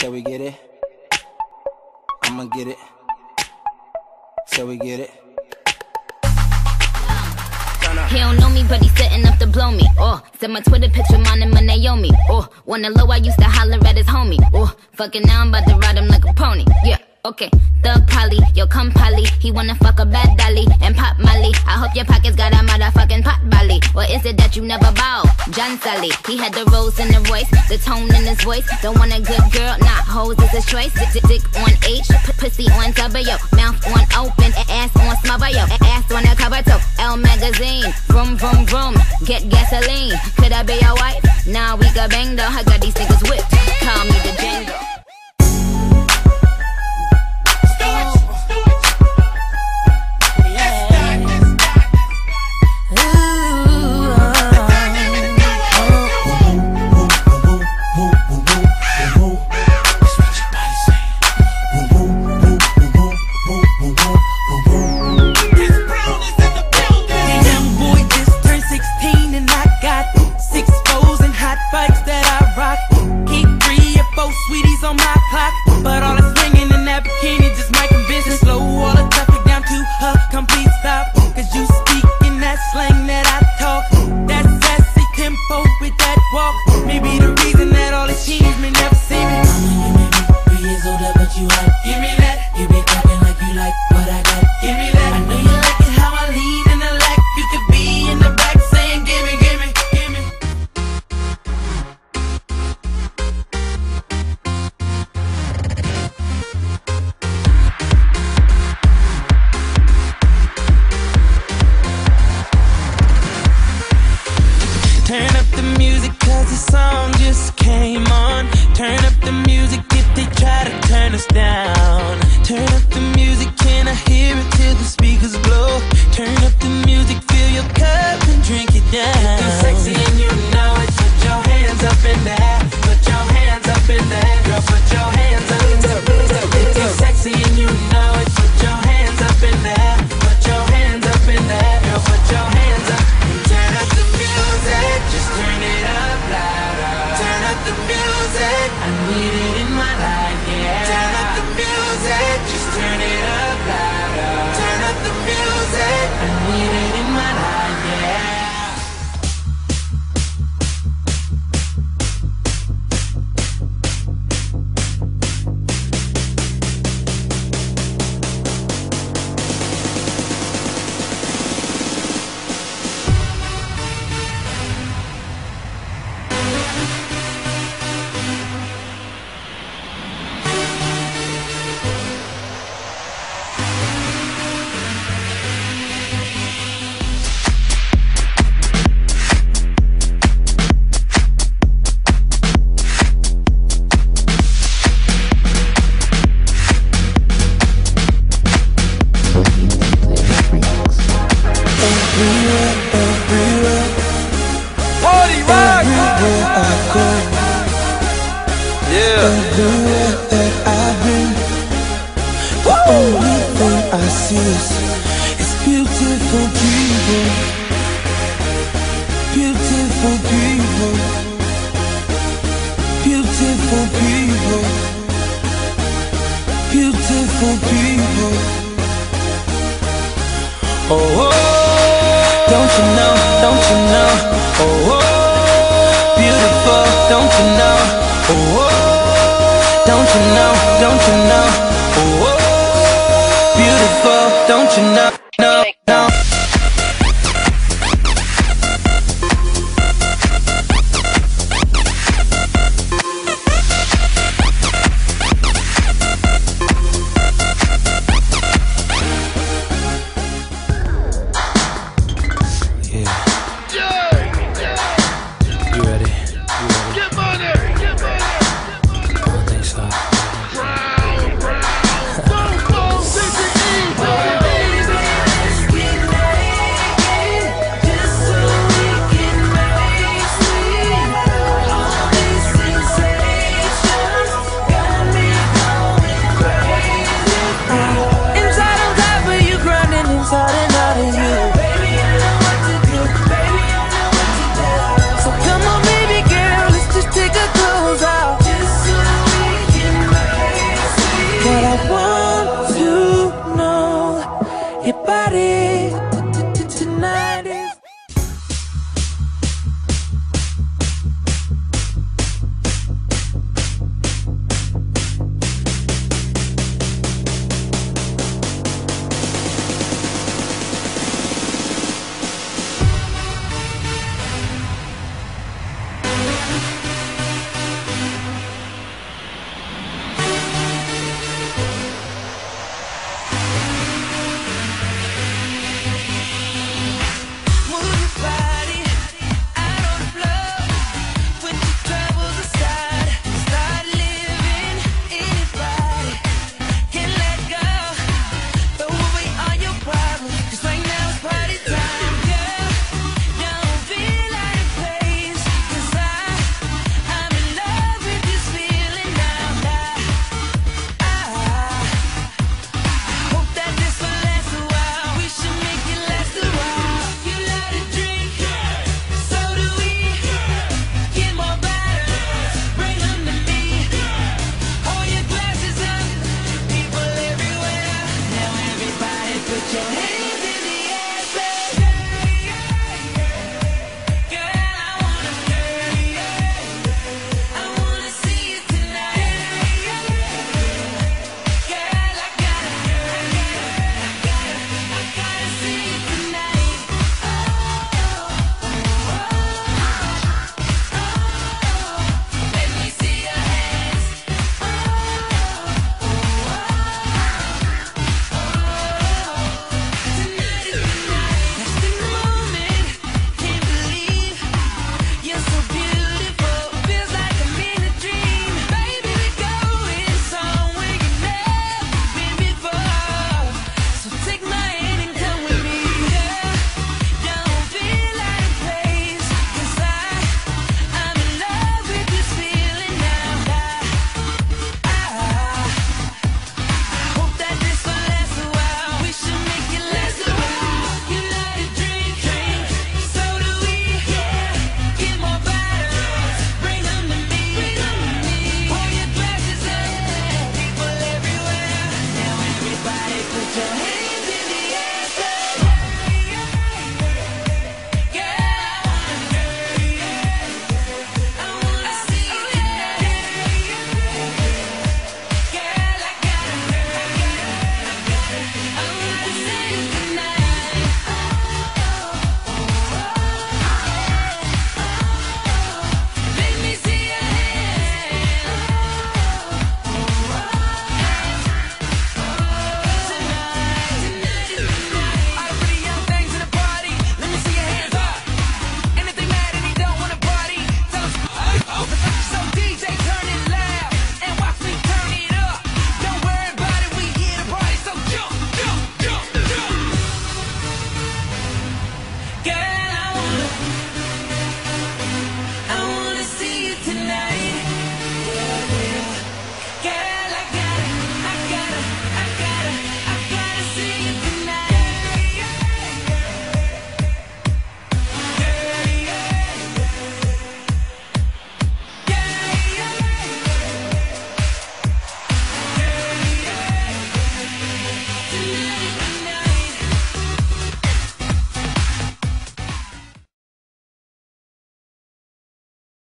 Shall we get it? I'ma get it. Shall we get it? He don't know me, but he's setting up to blow me. Oh, send my Twitter picture, mine and my Naomi. Oh, wanna low, I used to holler at his homie. Oh, fucking now I'm about to ride him like a pony. Yeah. Okay, Thug Polly, yo come Polly. He wanna fuck a bad dolly and pop Molly. I hope your pockets got a motherfucking pot belly. Or is it that you never bow? John Sully, he had the rose in the voice, the tone in his voice. Don't want a good girl, hoes is his choice. Dick, dick, on H, pussy on W, mouth on open, a- ass on smother, yo, a- ass on the cover too. Elle magazine, vroom vroom vroom, get gasoline. Could I be your wife? Nah, we got bang though. I got these niggas whipped. Call me the Django. Stop. Cause you Turn up the music cause the song just came on. Turn up the music if they try to turn us down. Turn up the music, can I hear it till the music, I beautiful people. Beautiful people. Beautiful people. Beautiful people. Oh, oh, don't you know, don't you know?